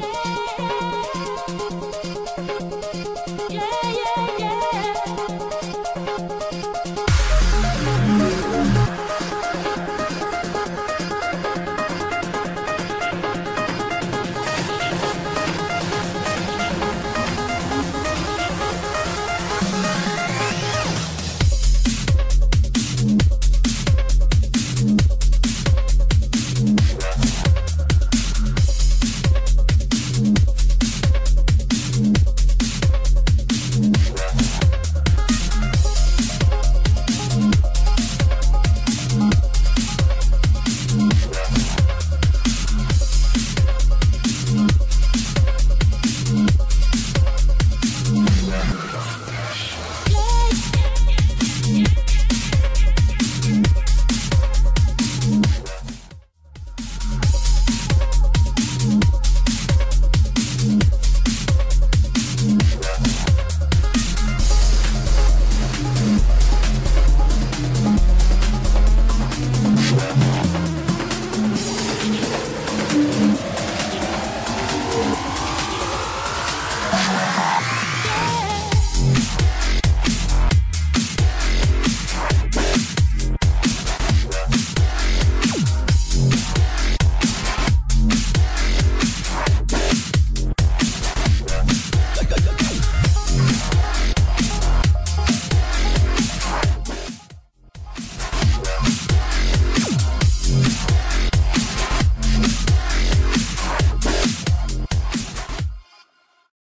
yeah.